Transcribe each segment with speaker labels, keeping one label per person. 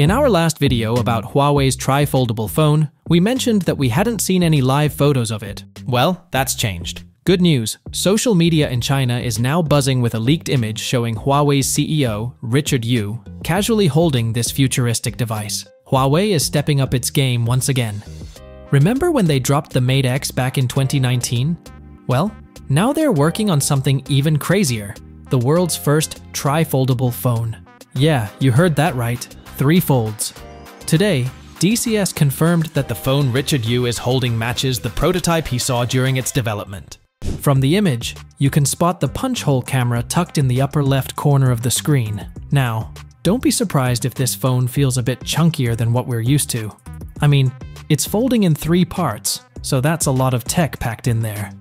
Speaker 1: In our last video about Huawei's tri-foldable phone, we mentioned that we hadn't seen any live photos of it. Well, that's changed. Good news, social media in China is now buzzing with a leaked image showing Huawei's CEO, Richard Yu, casually holding this futuristic device. Huawei is stepping up its game once again. Remember when they dropped the Mate X back in 2019? Well, now they're working on something even crazier, the world's first tri-foldable phone. Yeah, you heard that right three folds. Today, DCS confirmed that the phone Richard Yu is holding matches the prototype he saw during its development. From the image, you can spot the punch hole camera tucked in the upper left corner of the screen. Now, don't be surprised if this phone feels a bit chunkier than what we're used to. I mean, it's folding in three parts, so that's a lot of tech packed in there.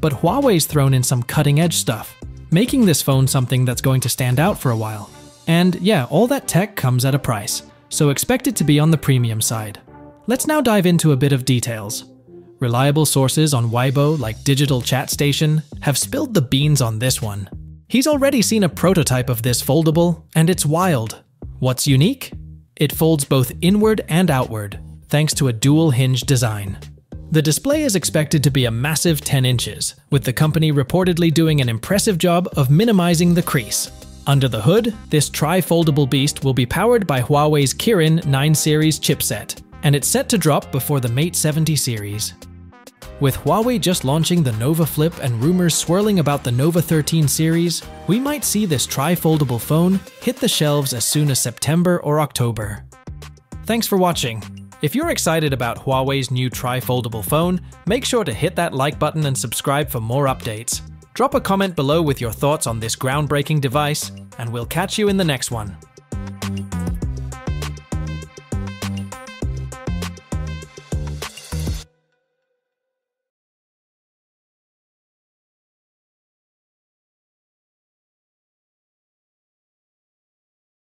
Speaker 1: But Huawei's thrown in some cutting edge stuff, making this phone something that's going to stand out for a while. And yeah, all that tech comes at a price, so expect it to be on the premium side. Let's now dive into a bit of details. Reliable sources on Weibo, like Digital Chat Station, have spilled the beans on this one. He's already seen a prototype of this foldable, and it's wild. What's unique? It folds both inward and outward, thanks to a dual hinge design. The display is expected to be a massive 10 inches, with the company reportedly doing an impressive job of minimizing the crease, under the hood, this tri-foldable beast will be powered by Huawei's Kirin 9 series chipset, and it's set to drop before the Mate 70 series. With Huawei just launching the Nova Flip and rumors swirling about the Nova 13 series, we might see this tri-foldable phone hit the shelves as soon as September or October. Thanks for watching. If you're excited about Huawei's new tri-foldable phone, make sure to hit that like button and subscribe for more updates. Drop a comment below with your thoughts on this groundbreaking device, and we'll catch you in the next one.